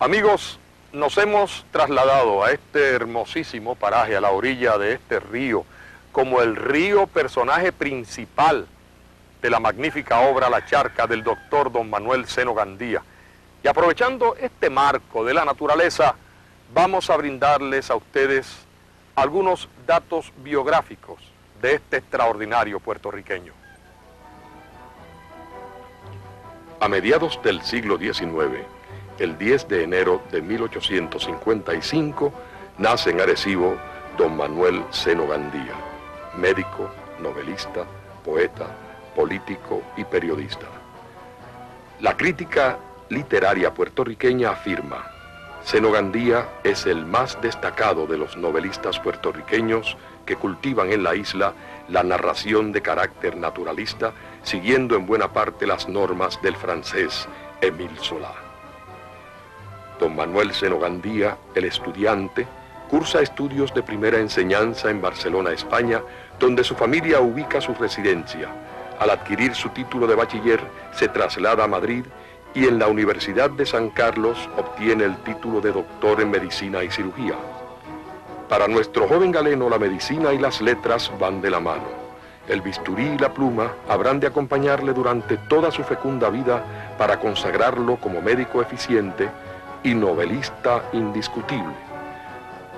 Amigos, nos hemos trasladado a este hermosísimo paraje, a la orilla de este río, como el río personaje principal de la magnífica obra La Charca del doctor don Manuel Seno Gandía. Y aprovechando este marco de la naturaleza, vamos a brindarles a ustedes algunos datos biográficos de este extraordinario puertorriqueño. A mediados del siglo XIX, el 10 de enero de 1855, nace en Arecibo don Manuel Seno Gandía, médico, novelista, poeta, político y periodista. La crítica literaria puertorriqueña afirma, Seno Gandía es el más destacado de los novelistas puertorriqueños que cultivan en la isla la narración de carácter naturalista, siguiendo en buena parte las normas del francés Émile Solá. Don Manuel Senogandía, el estudiante, cursa estudios de primera enseñanza en Barcelona, España, donde su familia ubica su residencia. Al adquirir su título de bachiller, se traslada a Madrid y en la Universidad de San Carlos obtiene el título de doctor en medicina y cirugía. Para nuestro joven galeno, la medicina y las letras van de la mano. El bisturí y la pluma habrán de acompañarle durante toda su fecunda vida para consagrarlo como médico eficiente y novelista indiscutible.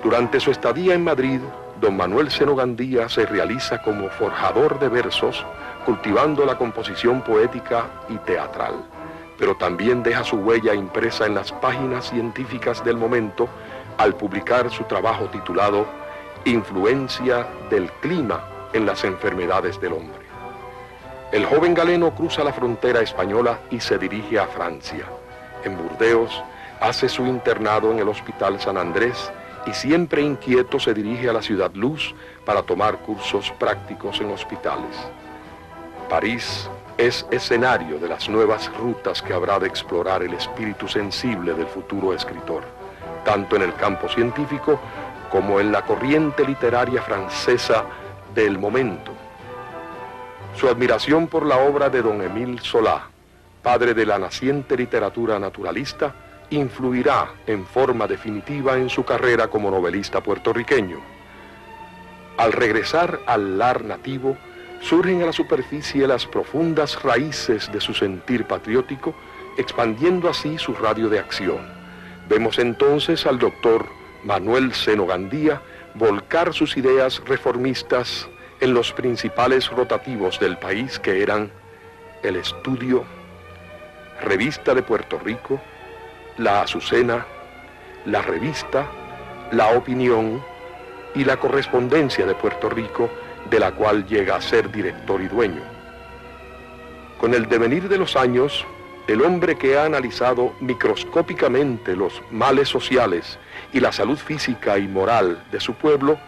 Durante su estadía en Madrid, don Manuel Seno Gandía se realiza como forjador de versos, cultivando la composición poética y teatral, pero también deja su huella impresa en las páginas científicas del momento al publicar su trabajo titulado Influencia del clima en las enfermedades del hombre. El joven galeno cruza la frontera española y se dirige a Francia. En Burdeos, Hace su internado en el Hospital San Andrés y siempre inquieto se dirige a la Ciudad Luz para tomar cursos prácticos en hospitales. París es escenario de las nuevas rutas que habrá de explorar el espíritu sensible del futuro escritor, tanto en el campo científico como en la corriente literaria francesa del momento. Su admiración por la obra de don Émile Solá, padre de la naciente literatura naturalista, influirá en forma definitiva en su carrera como novelista puertorriqueño. Al regresar al lar nativo, surgen a la superficie las profundas raíces de su sentir patriótico, expandiendo así su radio de acción. Vemos entonces al doctor Manuel Seno Gandía volcar sus ideas reformistas en los principales rotativos del país que eran el Estudio, Revista de Puerto Rico, la Azucena, la Revista, la Opinión y la Correspondencia de Puerto Rico, de la cual llega a ser director y dueño. Con el devenir de los años, el hombre que ha analizado microscópicamente los males sociales y la salud física y moral de su pueblo,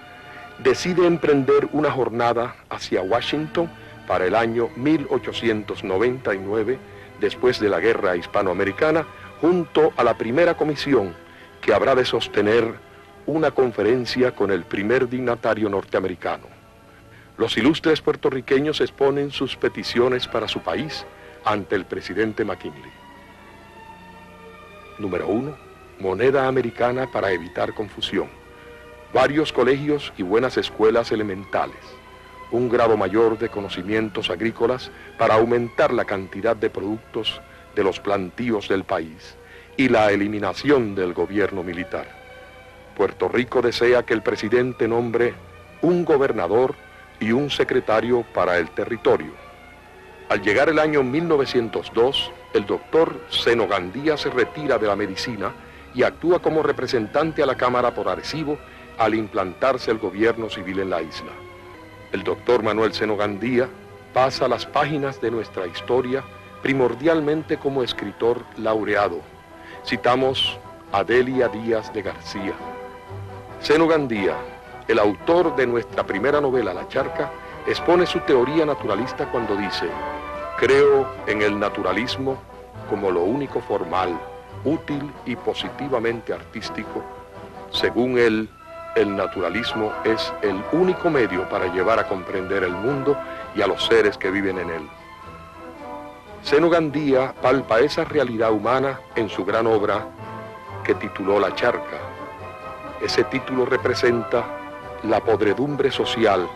decide emprender una jornada hacia Washington para el año 1899, después de la Guerra Hispanoamericana, junto a la primera comisión que habrá de sostener una conferencia con el primer dignatario norteamericano. Los ilustres puertorriqueños exponen sus peticiones para su país ante el presidente McKinley. Número uno, moneda americana para evitar confusión. Varios colegios y buenas escuelas elementales. Un grado mayor de conocimientos agrícolas para aumentar la cantidad de productos de los plantíos del país y la eliminación del gobierno militar. Puerto Rico desea que el presidente nombre un gobernador y un secretario para el territorio. Al llegar el año 1902, el doctor Seno Gandía se retira de la medicina y actúa como representante a la Cámara por Arecibo al implantarse el gobierno civil en la isla. El doctor Manuel Seno Gandía pasa las páginas de nuestra historia primordialmente como escritor laureado. Citamos a Delia Díaz de García. Seno Gandía, el autor de nuestra primera novela, La Charca, expone su teoría naturalista cuando dice, creo en el naturalismo como lo único formal, útil y positivamente artístico. Según él, el naturalismo es el único medio para llevar a comprender el mundo y a los seres que viven en él. Seno Gandía palpa esa realidad humana en su gran obra que tituló La Charca. Ese título representa la podredumbre social.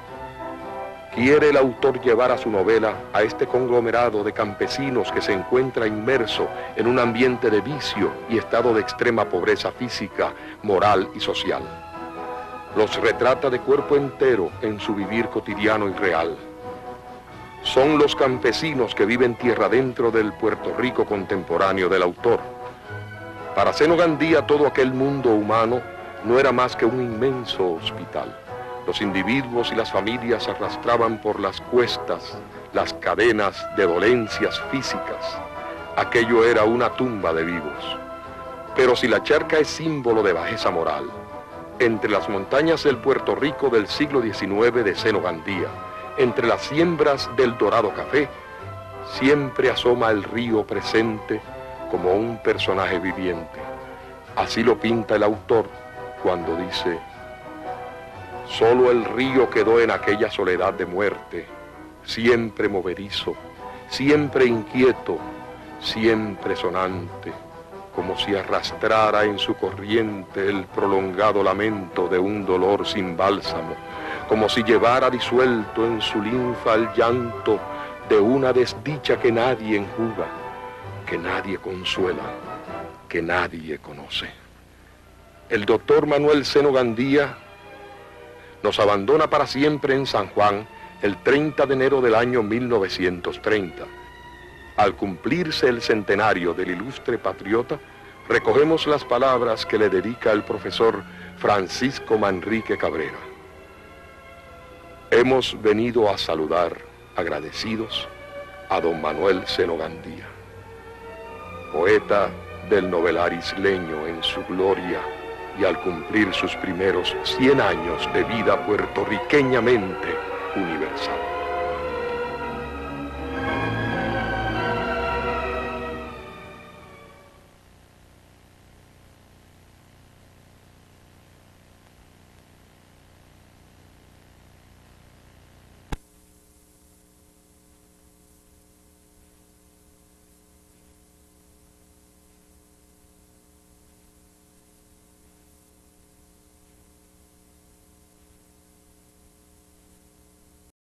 Quiere el autor llevar a su novela a este conglomerado de campesinos que se encuentra inmerso en un ambiente de vicio y estado de extrema pobreza física, moral y social. Los retrata de cuerpo entero en su vivir cotidiano y real. Son los campesinos que viven tierra dentro del Puerto Rico contemporáneo del autor. Para Seno Gandía todo aquel mundo humano no era más que un inmenso hospital. Los individuos y las familias arrastraban por las cuestas las cadenas de dolencias físicas. Aquello era una tumba de vivos. Pero si la charca es símbolo de bajeza moral, entre las montañas del Puerto Rico del siglo XIX de Seno Gandía, entre las siembras del dorado café, siempre asoma el río presente como un personaje viviente. Así lo pinta el autor cuando dice, solo el río quedó en aquella soledad de muerte, siempre movedizo, siempre inquieto, siempre sonante, como si arrastrara en su corriente el prolongado lamento de un dolor sin bálsamo, como si llevara disuelto en su linfa el llanto de una desdicha que nadie enjuga, que nadie consuela, que nadie conoce. El doctor Manuel Seno Gandía nos abandona para siempre en San Juan el 30 de enero del año 1930. Al cumplirse el centenario del ilustre patriota, recogemos las palabras que le dedica el profesor Francisco Manrique Cabrera. Hemos venido a saludar, agradecidos, a don Manuel Seno Gandía, poeta del novelar isleño en su gloria y al cumplir sus primeros 100 años de vida puertorriqueñamente universal.